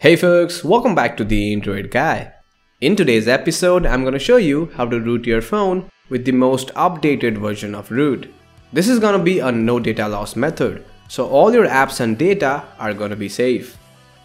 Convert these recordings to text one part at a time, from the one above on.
Hey folks, welcome back to the Android Guy. In today's episode, I'm going to show you how to root your phone with the most updated version of root. This is going to be a no data loss method, so all your apps and data are going to be safe.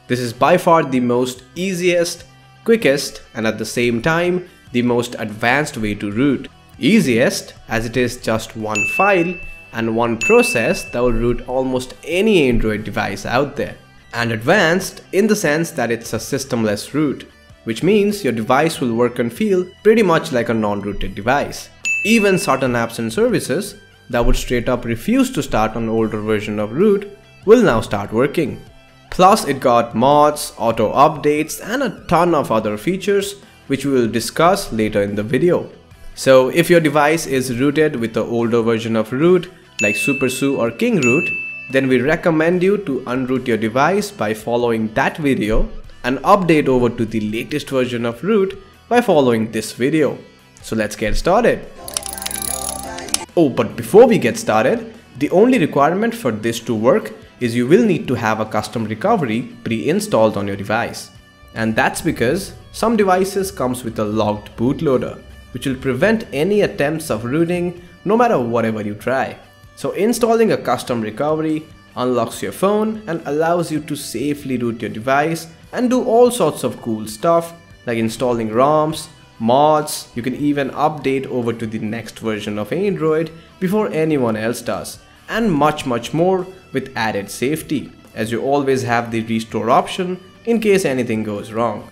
This is by far the most easiest, quickest, and at the same time, the most advanced way to root. Easiest as it is just one file and one process that will root almost any Android device out there and advanced in the sense that it's a systemless root, which means your device will work and feel pretty much like a non-rooted device. Even certain apps and services that would straight up refuse to start on older version of root will now start working. Plus it got mods, auto updates and a ton of other features which we will discuss later in the video. So if your device is rooted with the older version of root like SuperSU or KingRoot, then we recommend you to unroot your device by following that video and update over to the latest version of root by following this video. So let's get started. Oh, but before we get started, the only requirement for this to work is you will need to have a custom recovery pre-installed on your device. And that's because some devices comes with a locked bootloader, which will prevent any attempts of rooting no matter whatever you try. So installing a custom recovery unlocks your phone and allows you to safely root your device and do all sorts of cool stuff like installing ROMs, mods, you can even update over to the next version of Android before anyone else does and much much more with added safety as you always have the restore option in case anything goes wrong.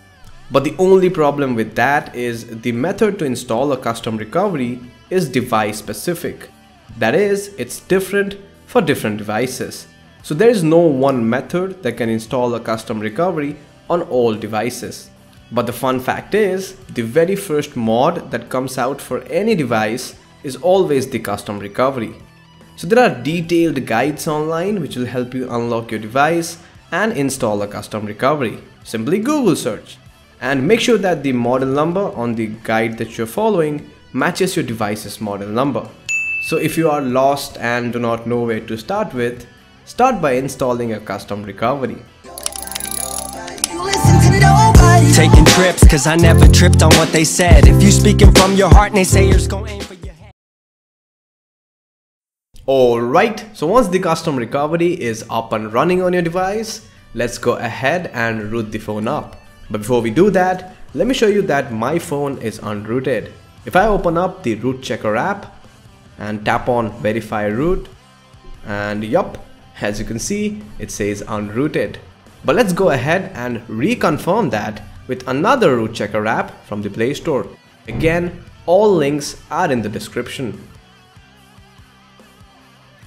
But the only problem with that is the method to install a custom recovery is device specific. That is, it's different for different devices. So there is no one method that can install a custom recovery on all devices. But the fun fact is, the very first mod that comes out for any device is always the custom recovery. So there are detailed guides online which will help you unlock your device and install a custom recovery. Simply Google search. And make sure that the model number on the guide that you're following matches your device's model number. So if you are lost and do not know where to start with, start by installing a custom recovery. Taking trips, cause I never tripped on what they said. If you speaking from your heart, naysayers gon' aim for your head. Alright, so once the custom recovery is up and running on your device, let's go ahead and root the phone up. But before we do that, let me show you that my phone is unrooted. If I open up the root checker app, and tap on verify root. And yup as you can see it says unrooted. But let's go ahead and reconfirm that with another root checker app from the play store. Again all links are in the description.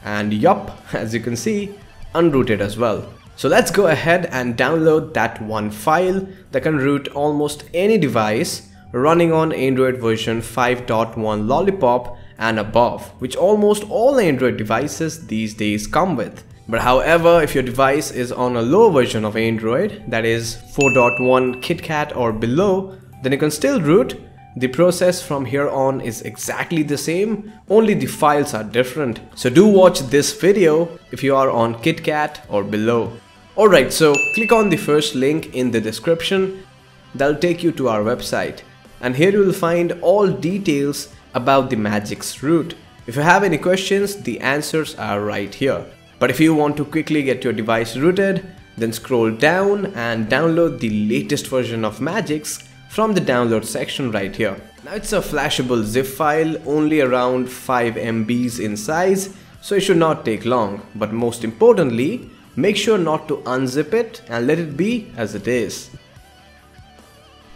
And yup as you can see unrooted as well. So let's go ahead and download that one file that can root almost any device running on Android version 5.1 Lollipop and above, which almost all Android devices these days come with. But however, if your device is on a low version of Android, that is 4.1 KitKat or below, then you can still root. The process from here on is exactly the same, only the files are different. So do watch this video if you are on KitKat or below. Alright, so click on the first link in the description. That'll take you to our website. And here you will find all details about the Magisk root. If you have any questions, the answers are right here. But if you want to quickly get your device rooted, then scroll down and download the latest version of Magisk from the download section right here. Now it's a flashable zip file, only around 5 MBs in size, so it should not take long. But most importantly, make sure not to unzip it and let it be as it is.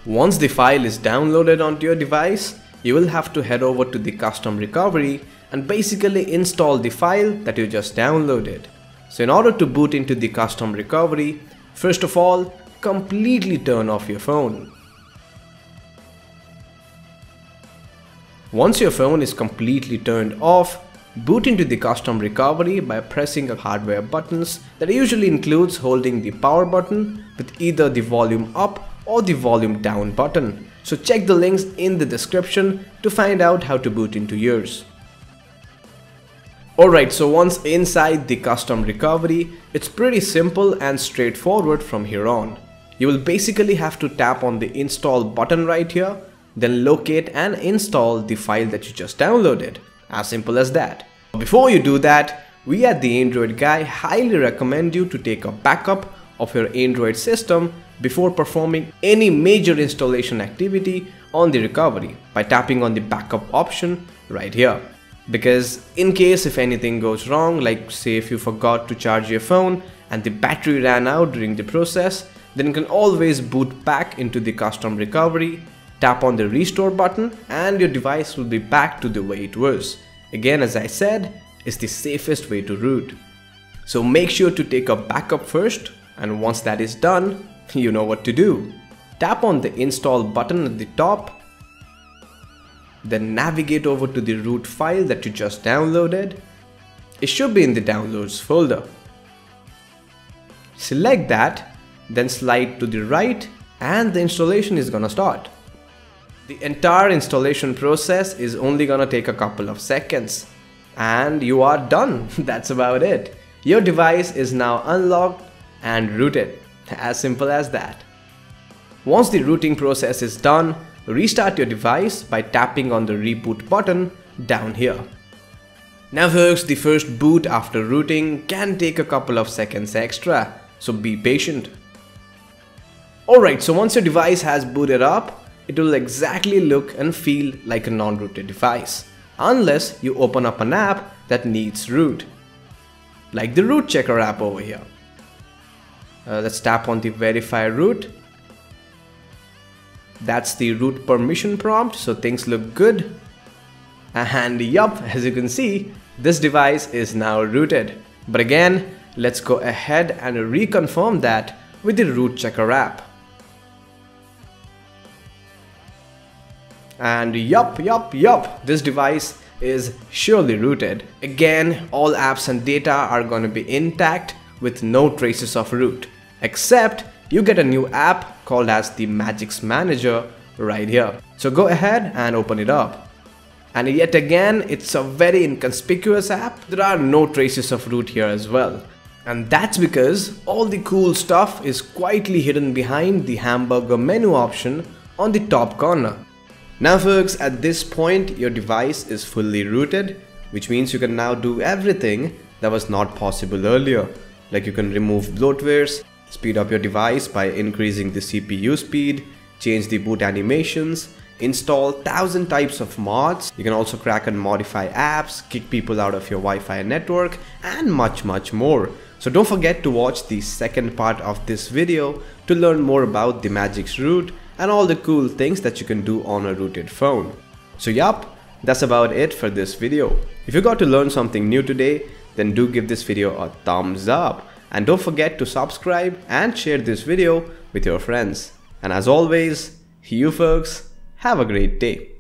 Once the file is downloaded onto your device, you will have to head over to the custom recovery and basically install the file that you just downloaded. So in order to boot into the custom recovery, first of all, completely turn off your phone. Once your phone is completely turned off, boot into the custom recovery by pressing the hardware buttons that usually includes holding the power button with either the volume up or the volume down button. So check the links in the description to find out how to boot into yours. Alright, so once inside the custom recovery, it's pretty simple and straightforward from here on. you will basically have to tap on the install button right here, then locate and install the file that you just downloaded. As simple as that. Before you do that, we at the Android Guy highly recommend you to take a backup of your Android system before performing any major installation activity on the recovery by tapping on the backup option right here. Because in case if anything goes wrong, like say if you forgot to charge your phone and the battery ran out during the process, then you can always boot back into the custom recovery, tap on the restore button and your device will be back to the way it was. Again as I said, it's the safest way to root. So make sure to take a backup first and once that is done, you know what to do. Tap on the install button at the top, then navigate over to the root file that you just downloaded. It should be in the downloads folder. Select that, then slide to the right and the installation is gonna start. The entire installation process is only gonna take a couple of seconds and you are done. That's about it. Your device is now unlocked and rooted. As simple as that. Once the rooting process is done, restart your device by tapping on the reboot button down here. Now folks, the first boot after rooting can take a couple of seconds extra, so be patient. Alright, so once your device has booted up, it will exactly look and feel like a non-rooted device, unless you open up an app that needs root, like the root checker app over here. Uh, let's tap on the verify root. That's the root permission prompt, so things look good. And yup, as you can see, this device is now rooted. But again, let's go ahead and reconfirm that with the root checker app. And yup, yup, yup, this device is surely rooted. Again, all apps and data are going to be intact with no traces of root except you get a new app called as the Magisk Manager right here. So go ahead and open it up. And yet again, it's a very inconspicuous app. There are no traces of root here as well. And that's because all the cool stuff is quietly hidden behind the hamburger menu option on the top corner. Now folks, at this point your device is fully rooted, which means you can now do everything that was not possible earlier. Like you can remove bloatwares, Speed up your device by increasing the CPU speed, change the boot animations, install thousand types of mods. You can also crack and modify apps, kick people out of your Wi-Fi network, and much much more. So don't forget to watch the second part of this video to learn more about the Magisk root and all the cool things that you can do on a rooted phone. So yup, that's about it for this video. If you got to learn something new today, then do give this video a thumbs up. And don't forget to subscribe and share this video with your friends. And as always, you folks, have a great day.